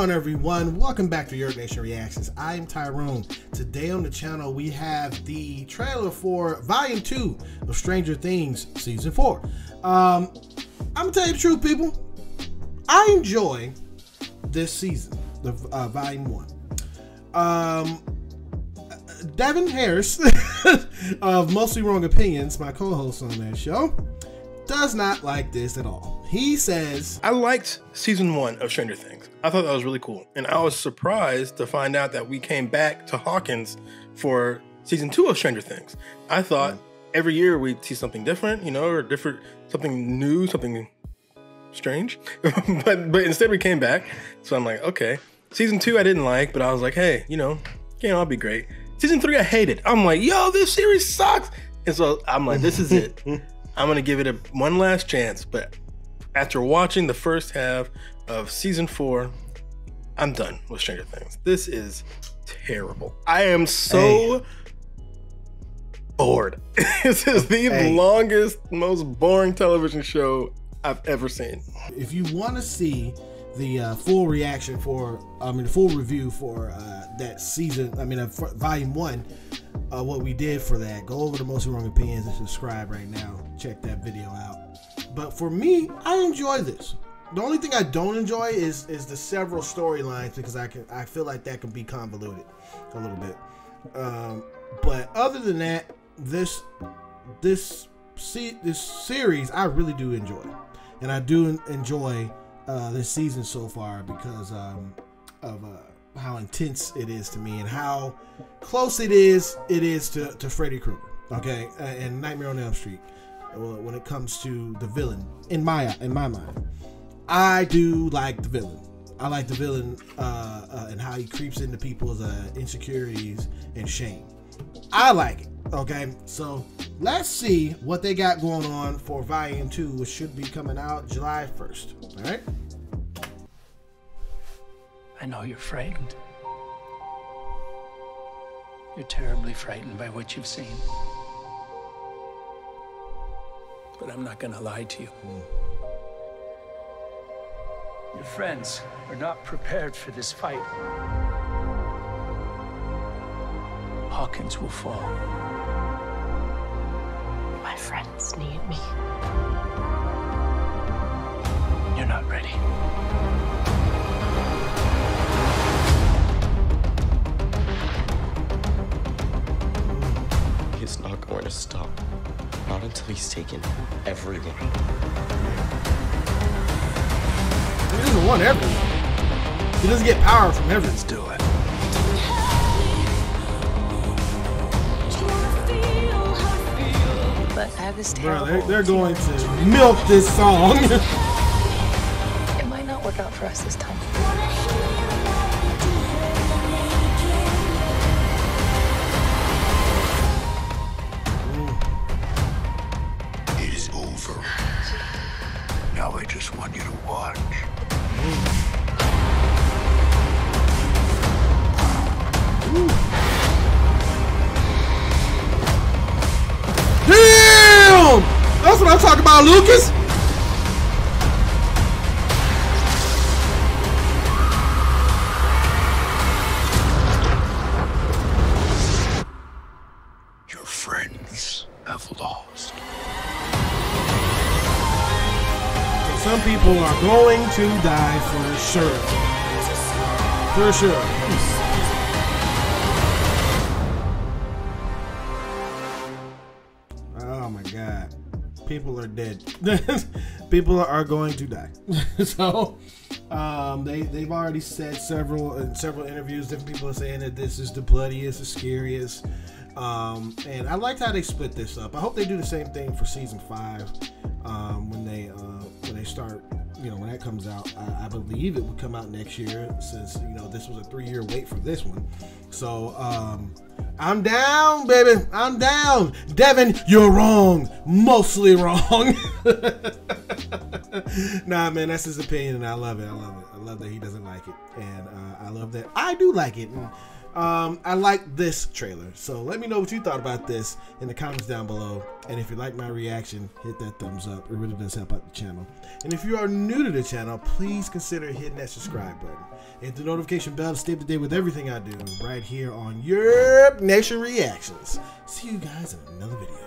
on, everyone? Welcome back to YurpNation Reactions. I'm Tyrone. Today on the channel, we have the trailer for Volume 2 of Stranger Things Season 4. Um, I'm gonna tell you the truth, people. I enjoy this season, the uh, Volume 1. Um, Devin Harris of Mostly Wrong Opinions, my co host on that show, does not like this at all. He says, I liked season one of Stranger Things. I thought that was really cool. And I was surprised to find out that we came back to Hawkins for season two of Stranger Things. I thought mm. every year we'd see something different, you know, or different, something new, something strange. but but instead we came back. So I'm like, okay. Season two I didn't like, but I was like, hey, you know, you know, I'll be great. Season three I hated. I'm like, yo, this series sucks. And so I'm like, this is it. I'm gonna give it a one last chance. But after watching the first half of season four, I'm done with Stranger Things. This is terrible. I am so hey. bored. this is the hey. longest, most boring television show I've ever seen. If you want to see the uh, full reaction for, I mean, the full review for uh, that season, I mean, uh, volume one, uh, what we did for that, go over to Mostly Wrong Opinions and subscribe right now. Check that video out. But for me, I enjoy this. The only thing I don't enjoy is is the several storylines because I can I feel like that can be convoluted a little bit. Um, but other than that, this this see this series I really do enjoy, and I do enjoy uh, this season so far because um, of uh, how intense it is to me and how close it is it is to to Freddy Krueger. Okay, uh, and Nightmare on Elm Street when it comes to the villain in my in my mind. I do like the villain. I like the villain uh, uh, and how he creeps into people's uh, insecurities and shame. I like it. Okay, so let's see what they got going on for Volume Two, which should be coming out July first. All right. I know you're frightened. You're terribly frightened by what you've seen but I'm not going to lie to you. Mm. Your friends are not prepared for this fight. Hawkins will fall. My friends need me. You're not ready. He's not going to stop. Not until he's taken everyone. He doesn't want everyone. He doesn't get power from everyone. Let's do it. But I have this terrible. Bro, they're, they're going to milk this song. it might not work out for us this time. It is over. Now I just want you to watch. Damn! That's what I'm talking about, Lucas. Some people are going to die for sure. For sure. Oh my god. People are dead. people are going to die. so um, they they've already said several in several interviews. Different people are saying that this is the bloodiest, the scariest. Um, and I liked how they split this up. I hope they do the same thing for season five um, when they when they start, you know, when that comes out. I, I, believe it would come out next year since you know this was a three year wait for this one. So um, I'm down, baby. I'm down. Devin, you're wrong. Mostly wrong. nah, man, that's his opinion, and I love it. I love it. I love that he doesn't like it, and uh, I love that I do like it. And Um, I like this trailer. So let me know what you thought about this in the comments down below. And if you like my reaction, hit that thumbs up. It really does help out the channel. And if you are new to the channel, please consider hitting that subscribe button. Hit the notification bell to stay up to date with everything I do right here on YurpNation Reactions. See you guys in another video.